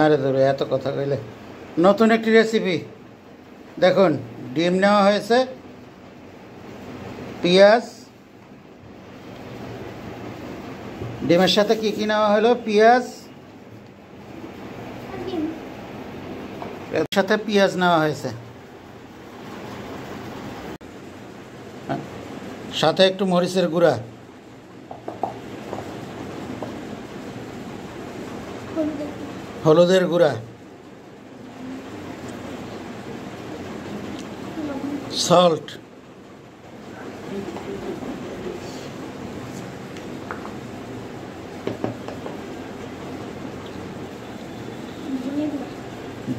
আরে ধরে এত কথা কইলে। নতুন একটি রেসিপি দেখুন ডিম নেওয়া হয়েছে। পেঁয়াজ। ডিমের সাথে কি কি নেওয়া হলো? পেঁয়াজ। এর সাথে পেঁয়াজ নেওয়া হয়েছে। হ্যাঁ, সাথে একটু মরিচের গুঁড়া। হলুদের গুঁড়া। সল্ট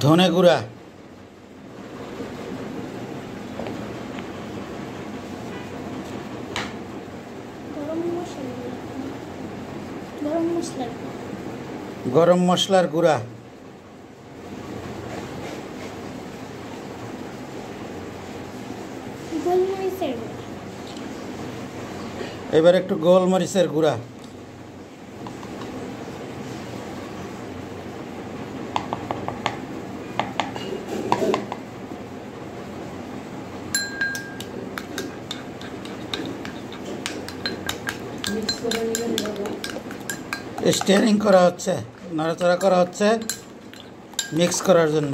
ধনে গুঁড়া গরম মশলা গরম মশলা গরম মশলার গুঁড়া। এবার একটু গোলমরিচের গুঁড়া। স্টিয়ারিং করা হচ্ছে। নড়াচড়া করা হচ্ছে মিক্স করার জন্য।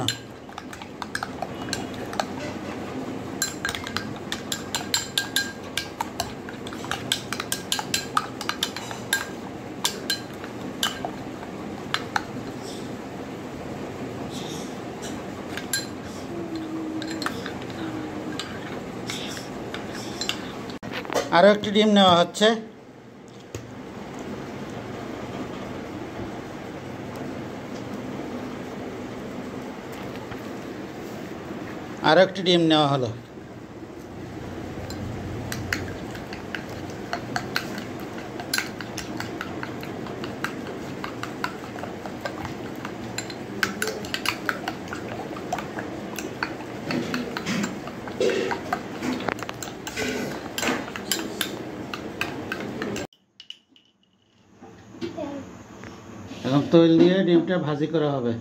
আরও একটি ডিম নেওয়া হচ্ছে। আরও একটি ডিম নেওয়া হলো। এখন তৈল দিয়ে ডিমটা ভাজি করা হবে।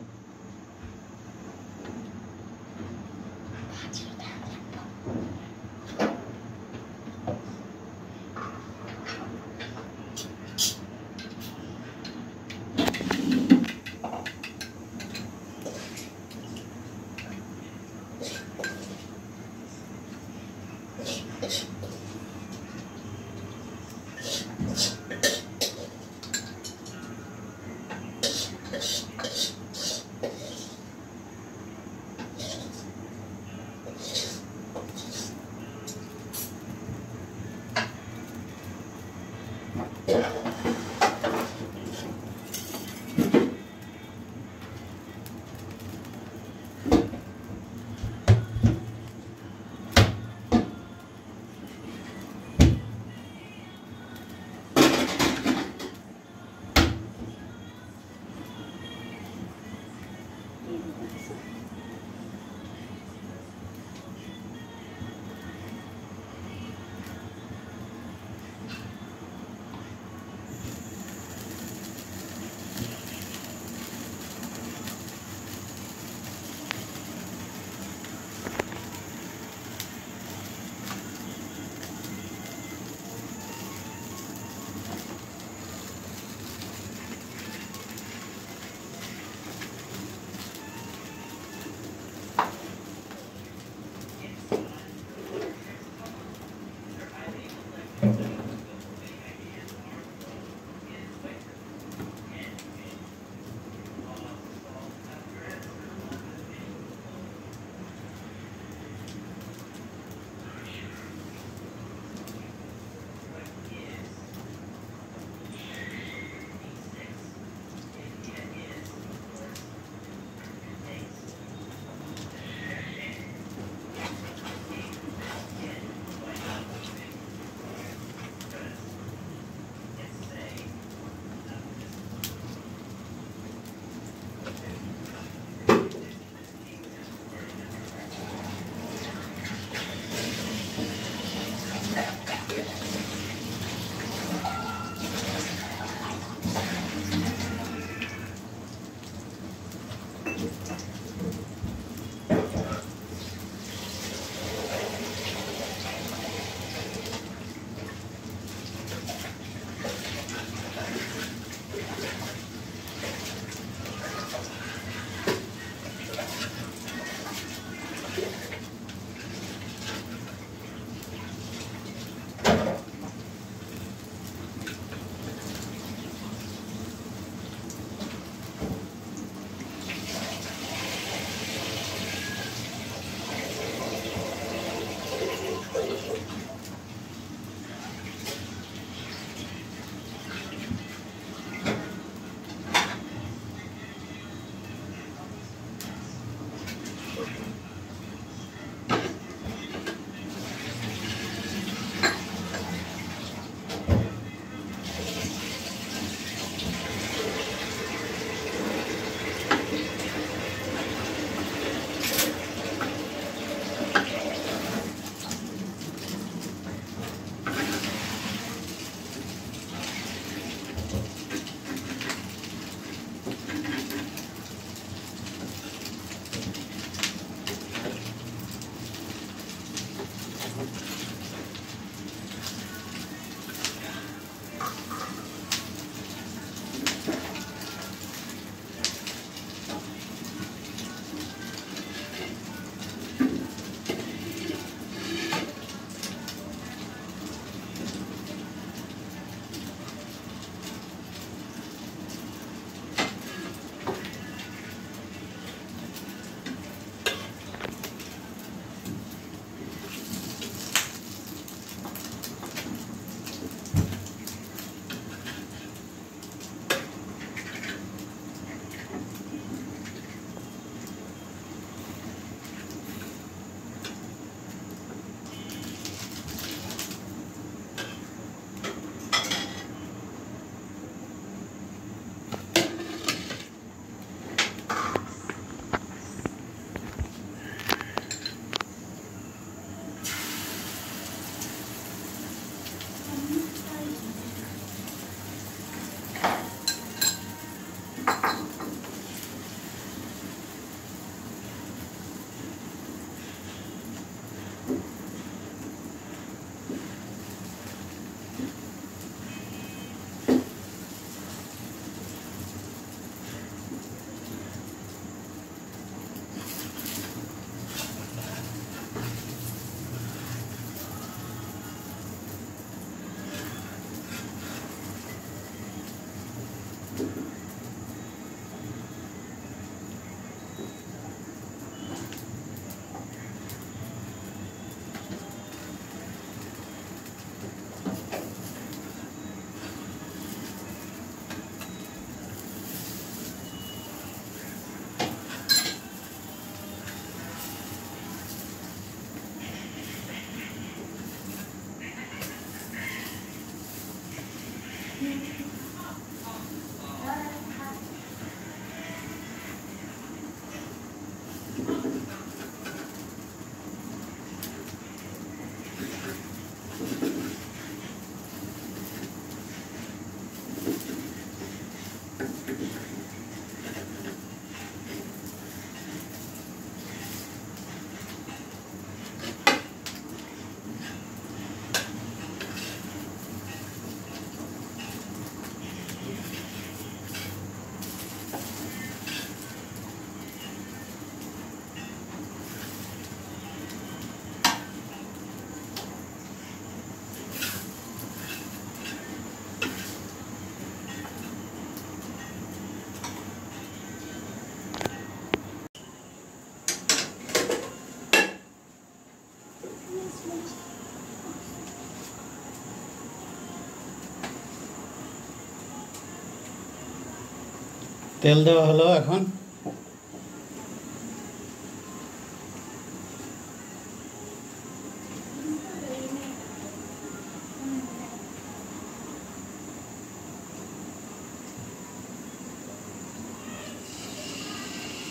তেল দেওয়া হলো এখন।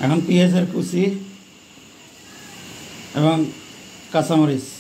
এখন পেঁয়াজের কুচি এবং কাঁচামরিচ।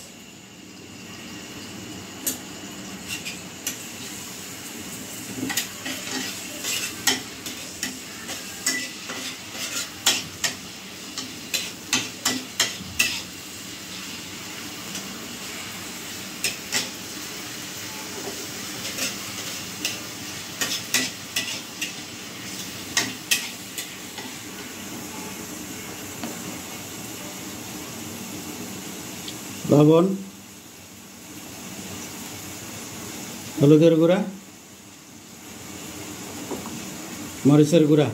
লবণ হলুদের গুঁড়া মরিচের গুঁড়া।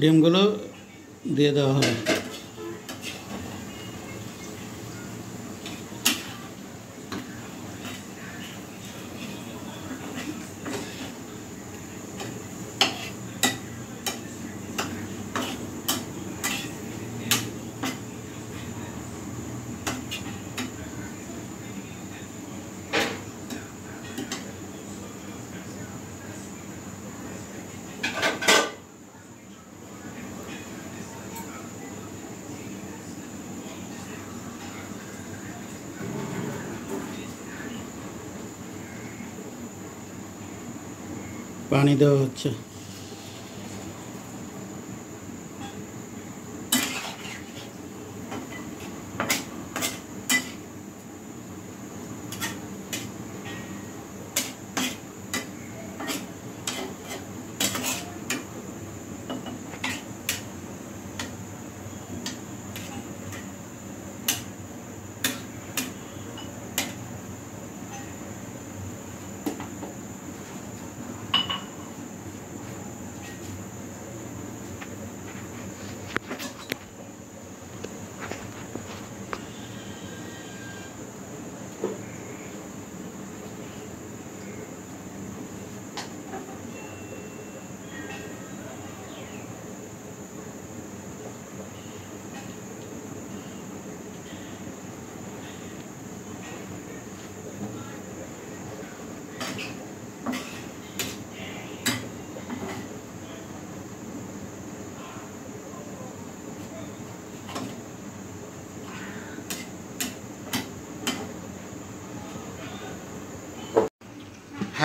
ডিমগুলো দিয়ে দেওয়া হবে পানি দেওয়া হচ্ছে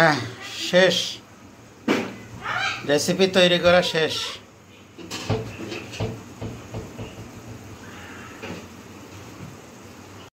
হ্যাঁ শেষ। রেসিপি তৈরি করা শেষ।